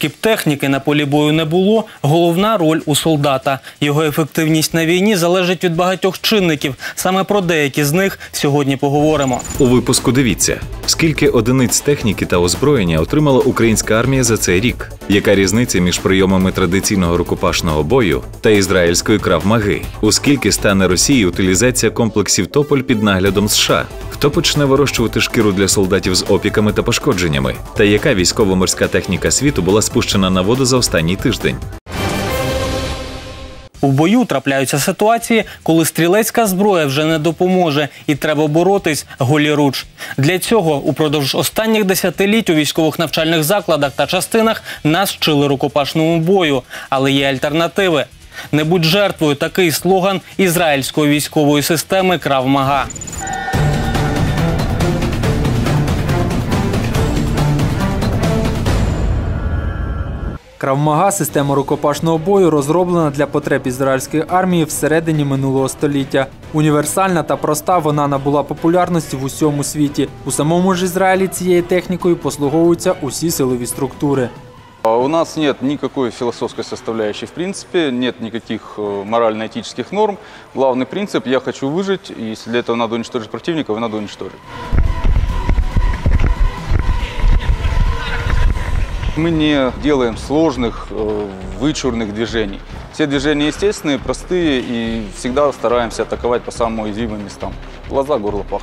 Скільки б техніки на полі бою не було, головна роль у солдата. Його ефективність на війні залежить від багатьох чинників. Саме про деякі з них сьогодні поговоримо. У випуску дивіться, скільки одиниць техніки та озброєння отримала українська армія за цей рік. Яка різниця між прийомами традиційного рукопашного бою та ізраїльської кравмаги? У скільки стане Росії утилізація комплексів Тополь під наглядом США? Хто почне вирощувати шкіру для солдатів з опіками та пошкодженнями? Та яка військово-морська техніка світу була спущена на воду за останній тиждень? У бою трапляються ситуації, коли стрілецька зброя вже не допоможе, і треба боротись голіруч. Для цього упродовж останніх десятиліть у військових навчальних закладах та частинах нас вчили рукопашному бою, але є альтернативи. Не будь жертвою такий слоган ізраїльської військової системи Крав-Мага. Кравмага система рукопашного бою розроблена для потреб ізраїльської армії всередині минулого століття. Універсальна та проста вона набула популярності в усьому світі. У самому ж Ізраїлі цією технікою послуговуються усі силові структури. А У нас нет никакой философской составляющей в принципе, нет никаких э, морально-этических норм. Главный принцип – я хочу выжить, и если для этого надо уничтожить противника, его надо уничтожить. Мы не делаем сложных, э, вычурных движений. Все движения естественные, простые, и всегда стараемся атаковать по самым уязвимым местам. Глаза, горло, пах.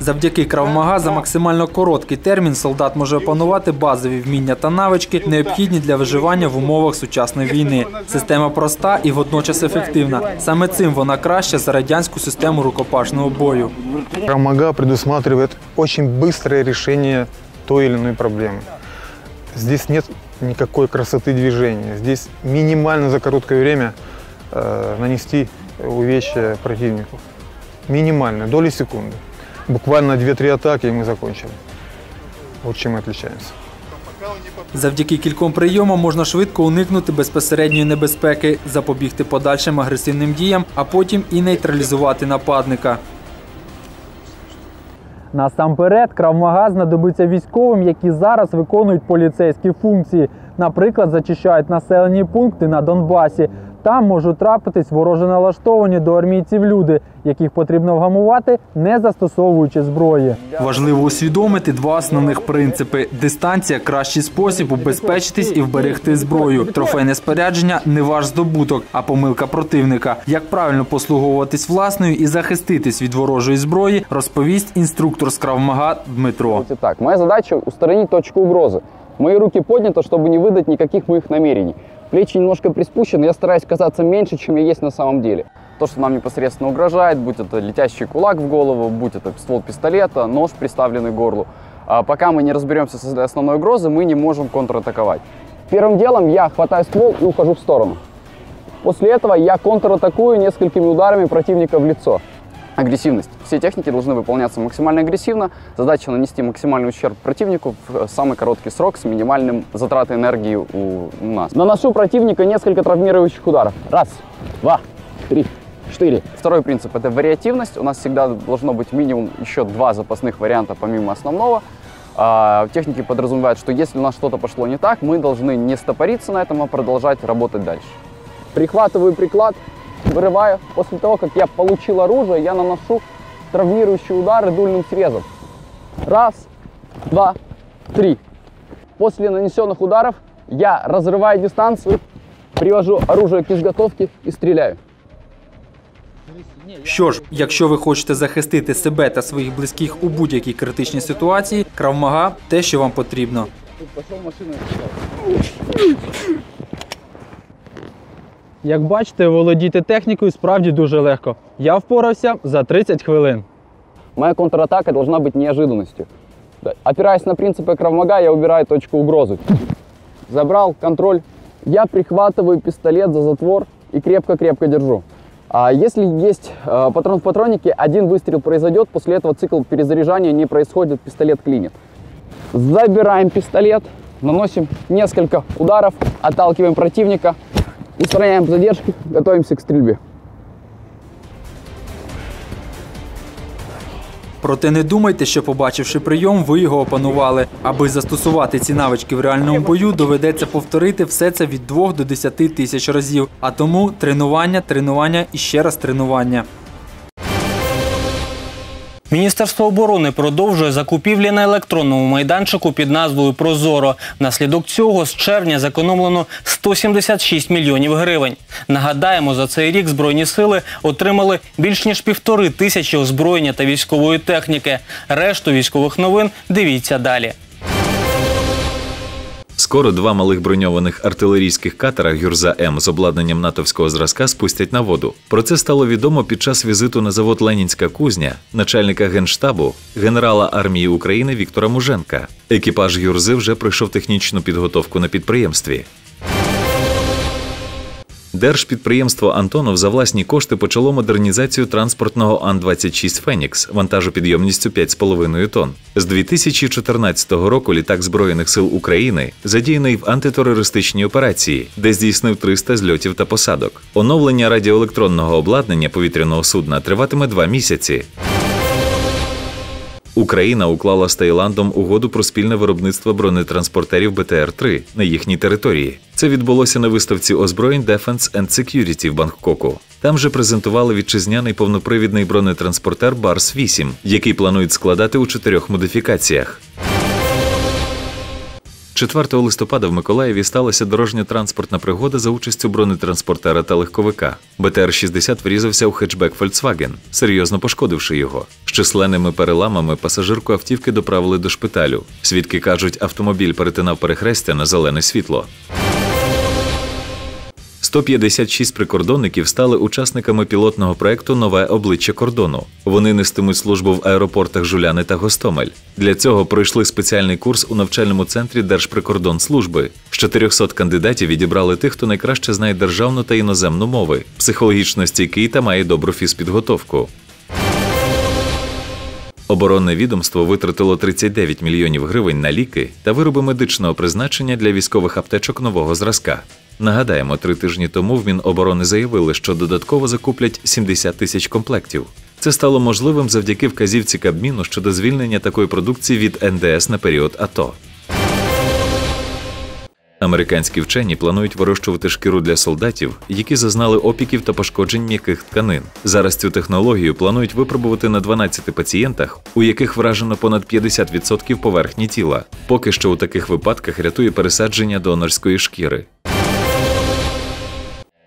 Завдяки Кравмага за максимально короткий термін солдат може опанувати базові вміння та навички, необхідні для виживання в умовах сучасної війни. Система проста і водночас ефективна. Саме цим вона краща за радянську систему рукопашного бою. Рамага предусматривает очень быстрое решение той или иной проблемы. Здесь нет никакой красоты движения. Здесь минимально за короткое время э, нанести увечья противнику. Минимально, доли секунды. Буквально 2-3 атаки и мы закончили. Вот чем мы отличаемся. Завдяки кільком прийомам можна швидко уникнути безпосередньої небезпеки, запобігти подальшим агресивним діям, а потім і нейтралізувати нападника. Насамперед, кравмага знадобиться військовим, які зараз виконують поліцейські функції. Наприклад, зачищають населені пункти на Донбасі. Там можуть трапитись вороже налаштовані до армійців люди, яких потрібно вгамувати, не застосовуючи зброї. Важливо усвідомити два основних принципи: дистанція кращий спосіб убезпечитись і вберегти зброю. Трофейне спорядження не ваш здобуток, а помилка противника. Як правильно послуговуватись власною і захиститись від ворожої зброї, розповість інструктор з Кравмага Дмитро. Давайте так. Моя задача устранить точку угрозы. Мои руки подняты, чтобы не выдать никаких моих намерений. Плечи немножко приспущены, я стараюсь казаться меньше, чем я есть на самом деле. То, что нам непосредственно угрожает, будь это летящий кулак в голову, будь это ствол пистолета, нож, приставленный к горлу. А пока мы не разберемся с основной угрозой, мы не можем контратаковать. Первым делом я хватаю ствол и ухожу в сторону. После этого я контратакую несколькими ударами противника в лицо. Агрессивность. Все техники должны выполняться максимально агрессивно. Задача нанести максимальный ущерб противнику в самый короткий срок с минимальным затратой энергии у нас. Наношу противника несколько травмирующих ударов. Раз, два, три, четыре. Второй принцип – это вариативность. У нас всегда должно быть минимум еще два запасных варианта помимо основного. А, Техники подразумевают, что если у нас что-то пошло не так, мы должны не стопориться на этом, а продолжать работать дальше. Прихватываю приклад, вырываю. После того, как я получил оружие, я наношу травмирующие удары дульным срезом. Раз, два, три. После нанесенных ударов я разрываю дистанцию, привожу оружие к изготовке и стреляю. Що ж, якщо ви хочете захистити себе та своїх близьких у будь-якій критичній ситуації, кравмага те, що вам потрібно. Як бачите, володіти технікою справді дуже легко. Я впорався за 30 хвилин. Моя контратака должна быть неожиданностью. Да. Опираясь на принципы кравмага, я убираю точку угрозы. Забрал контроль. Я прихватываю пистолет за затвор и крепко-крепко держу. А если есть э, патрон в патроннике, один выстрел произойдет, после этого цикл перезаряжания не происходит, пистолет клинит. Забираем пистолет, наносим несколько ударов, отталкиваем противника, устраняем задержки, готовимся к стрельбе. Проте не думайте, що побачивши прийом, ви його опанували. Аби застосувати ці навички в реальному бою, доведеться повторити все це від 2 до 10 тисяч разів. А тому тренування, тренування і ще раз тренування. Міністерство оборони продовжує закупівлі на електронному майданчику під назвою Прозоро. Наслідок цього з червня зекономлено 176 мільйонів гривень. Нагадаємо, за цей рік збройні сили отримали більш ніж півтори тисячі озброєння та військової техніки. Решту військових новин дивіться далі. Скоро два малих броньованих артилерійських катера Гюрза М з обладнанням натовського зразка спустять на воду. Про це стало відомо під час візиту на завод Ленінська кузня начальника генштабу генерала армії України Віктора Муженка. Екіпаж Гюрзи вже пройшов технічну підготовку на підприємстві. Держпідприємство Антонов за власні кошти почало модернізацію транспортного Ан-26 Фенікс вантажопідйомністю 5,5 тонн. З 2014 року літак Збройних сил України задіяний в антитерористичній операції, де здійснив 300 зльотів та посадок. Оновлення радіоелектронного обладнання повітряного судна триватиме два місяці. Україна уклала з Таїландом угоду про спільне виробництво бронетранспортерів БТР-3 на їхній території. Це відбулося на виставці озброєнь Defense and Security в Бангкоку. Там же презентували вітчизняний повнопривідний бронетранспортер Барс 8 який планують складати у чотирьох модифікаціях. 4 листопада в Миколаєві сталася дорожньо-транспортна пригода за участю бронетранспортера та легковика. БТР-60 врізався у хетчбек Volkswagen, серйозно пошкодивши його. З численними переламами пасажирку автівки доправили до шпиталю. Свідки кажуть, автомобіль перетинав перехрестя на зелене світло. 156 прикордонників стали учасниками пілотного проекту Нове обличчя кордону. Вони нестимуть службу в аеропортах Жуляни та Гостомель. Для цього пройшли спеціальний курс у навчальному центрі Держприкордонслужби. З 400 кандидатів відібрали тих, хто найкраще знає державну та іноземну мови, психологічно стійкий та має добру фізпідготовку. Оборонне відомство витратило 39 мільйонів гривень на ліки та вироби медичного призначення для військових аптечок нового зразка. Нагадаємо, три тижні тому в Міноборони заявили, що додатково закуплять 70 тисяч комплектів. Це стало можливим завдяки вказівці Кабміну щодо звільнення такої продукції від НДС на період АТО. Американські вчені планують вирощувати шкіру для солдатів, які зазнали опіків та пошкоджень м'яких тканин. Зараз цю технологію планують випробувати на 12 пацієнтах, у яких вражено понад 50% поверхні тіла. Поки що у таких випадках рятує пересадження донорської шкіри.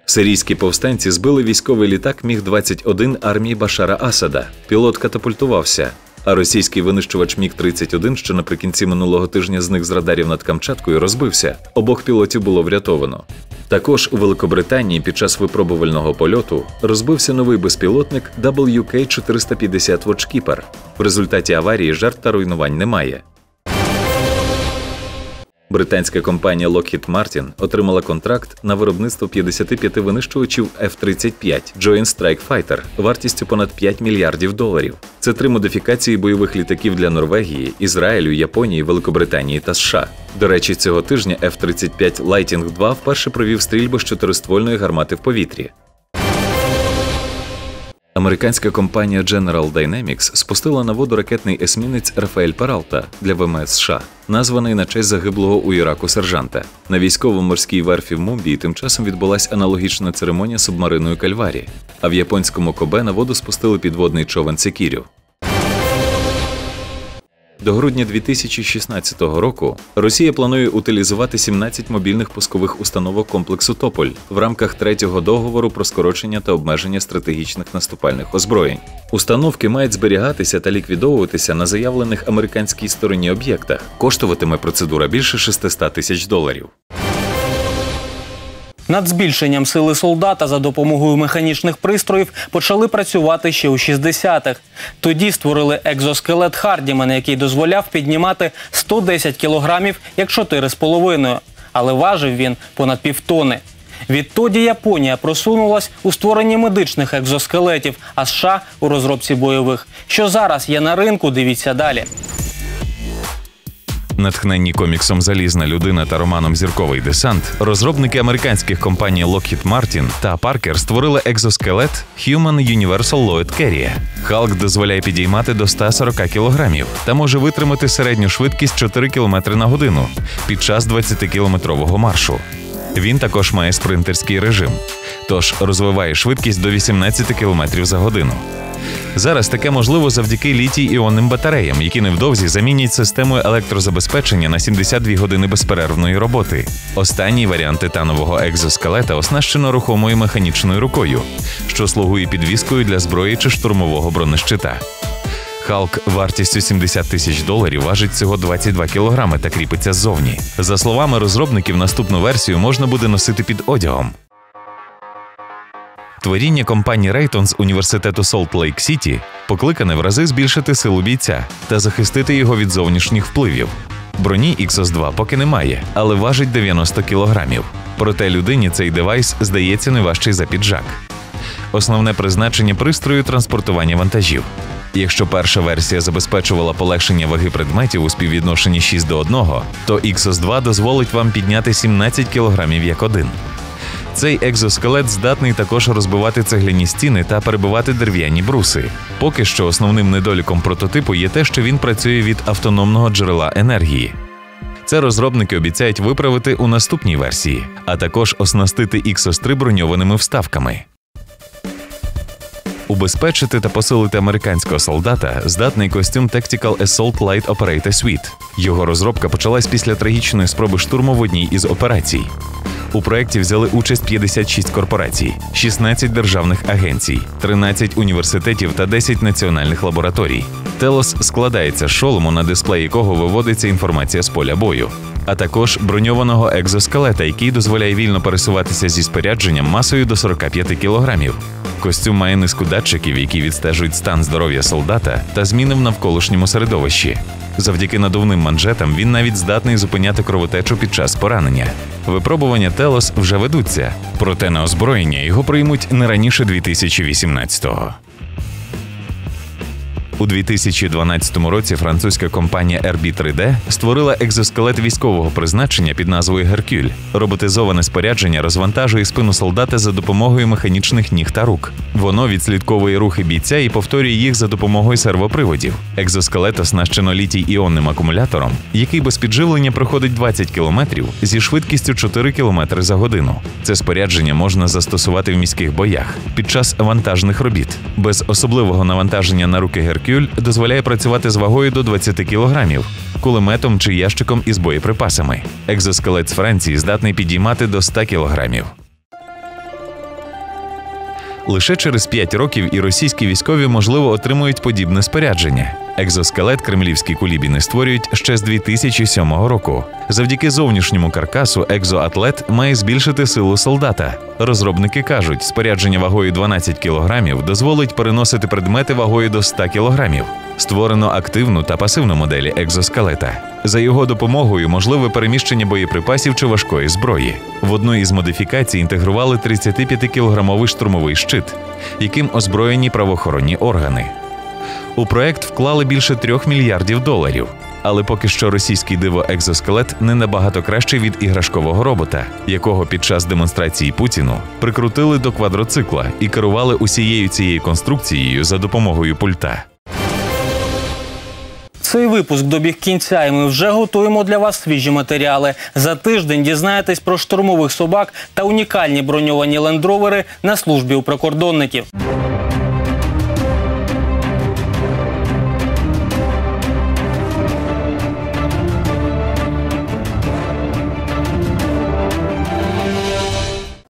Сирійські повстанці збили військовий літак Міг-21 армії Башара Асада. Пілот катапультувався. А російський винищувач Міг-31, що наприкінці минулого тижня зник з радарів над Камчаткою, розбився. Обох пілотів було врятовано. Також у Великобританії під час випробувального польоту розбився новий безпілотник WK-450 Watchkeeper. В результаті аварії жертв та руйнувань немає. Британська компанія Lockheed Martin отримала контракт на виробництво 55 винищувачів F-35 Joint Strike Fighter вартістю понад 5 мільярдів доларів. Це три модифікації бойових літаків для Норвегії, Ізраїлю, Японії, Великобританії та США. До речі, цього тижня F-35 Lightning 2 вперше провів стрільбу з чотириствольної гармати в повітрі. Американська компанія General Dynamics спустила на воду ракетний есмінець Рафаель Пералта для ВМС США, названий на честь загиблого у Іраку сержанта. На військово-морській верфі в Мумбії тим часом відбулася аналогічна церемонія субмариною Кальварі, а в японському Кобе на воду спустили підводний човен Секірю. До грудня 2016 року Росія планує утилізувати 17 мобільних пускових установок комплексу Тополь в рамках третього договору про скорочення та обмеження стратегічних наступальних озброєнь. Установки мають зберігатися та ліквідовуватися на заявлених американській стороні об'єктах. Коштуватиме процедура більше 600 тисяч доларів. Над збільшенням сили солдата за допомогою механічних пристроїв почали працювати ще у 60-х. Тоді створили екзоскелет Хардіман, який дозволяв піднімати 110 кілограмів, як 4,5. Але важив він понад півтони. Відтоді Японія просунулась у створенні медичних екзоскелетів, а США у розробці бойових. Що зараз є на ринку, дивіться далі. Натхненні коміксом Залізна людина та романом Зірковий десант, розробники американських компаній Lockheed Martin та Parker створили екзоскелет Human Universal Load Carrier. Халк дозволяє підіймати до 140 кілограмів та може витримати середню швидкість 4 км на годину під час 20-кілометрового маршу. Він також має спринтерський режим, тож розвиває швидкість до 18 км за годину. Зараз таке можливо завдяки літій іонним батареям, які невдовзі замінять систему електрозабезпечення на 72 години безперервної роботи. Останній варіант титанового екзоскелета оснащено рухомою механічною рукою, що слугує підвіскою для зброї чи штурмового бронещита. Халк вартістю 70 тисяч доларів важить всього 22 кілограми та кріпиться ззовні. За словами розробників, наступну версію можна буде носити під одягом. Творіння компанії Рейтон з університету Солт Лейк Сіті покликане в рази збільшити силу бійця та захистити його від зовнішніх впливів. Броні XOS 2 поки немає, але важить 90 кілограмів. Проте людині цей девайс здається не важчий за піджак. Основне призначення пристрою транспортування вантажів. Якщо перша версія забезпечувала полегшення ваги предметів у співвідношенні 6 до 1, то XOS 2 дозволить вам підняти 17 кілограмів як один. Цей екзоскелет здатний також розбивати цегляні стіни та перебивати дерев'яні бруси. Поки що основним недоліком прототипу є те, що він працює від автономного джерела енергії. Це розробники обіцяють виправити у наступній версії, а також оснастити XOS 3 броньованими вставками. Убезпечити та посилити американського солдата здатний костюм Tactical Assault Light Operator Suite. Його розробка почалась після трагічної спроби штурму в одній із операцій. У проєкті взяли участь 56 корпорацій, 16 державних агенцій, 13 університетів та 10 національних лабораторій. Телос складається з шолому, на дисплеї якого виводиться інформація з поля бою, а також броньованого екзоскелета, який дозволяє вільно пересуватися зі спорядженням масою до 45 кілограмів. Костюм має низку датчиків, які відстежують стан здоров'я солдата та зміни в навколишньому середовищі. Завдяки надувним манжетам він навіть здатний зупиняти кровотечу під час поранення. Випробування Телос вже ведуться, проте на озброєння його приймуть не раніше 2018-го. У 2012 році французька компанія RB3D створила екзоскелет військового призначення під назвою Геркюль. Роботизоване спорядження розвантажує спину солдата за допомогою механічних ніг та рук. Воно відслідковує рухи бійця і повторює їх за допомогою сервоприводів. Екзоскелет оснащено літій іонним акумулятором, який без підживлення проходить 20 км зі швидкістю 4 км за годину. Це спорядження можна застосувати в міських боях під час вантажних робіт. Без особливого навантаження на руки Геркюль дозволяє працювати з вагою до 20 кілограмів, кулеметом чи ящиком із боєприпасами. Екзоскелет з Франції здатний підіймати до 100 кілограмів. Лише через 5 років і російські військові, можливо, отримують подібне спорядження. Екзоскелет кремлівські кулібіни створюють ще з 2007 року. Завдяки зовнішньому каркасу екзоатлет має збільшити силу солдата. Розробники кажуть, спорядження вагою 12 кг дозволить переносити предмети вагою до 100 кг. Створено активну та пасивну моделі екзоскелета. За його допомогою можливе переміщення боєприпасів чи важкої зброї. В одну із модифікацій інтегрували 35-кілограмовий штурмовий щит, яким озброєні правоохоронні органи. У проект вклали більше трьох мільярдів доларів. Але поки що російський диво екзоскелет не набагато кращий від іграшкового робота, якого під час демонстрації Путіну прикрутили до квадроцикла і керували усією цією конструкцією за допомогою пульта. Цей випуск добіг кінця, і ми вже готуємо для вас свіжі матеріали. За тиждень дізнаєтесь про штурмових собак та унікальні броньовані лендровери на службі у прикордонників.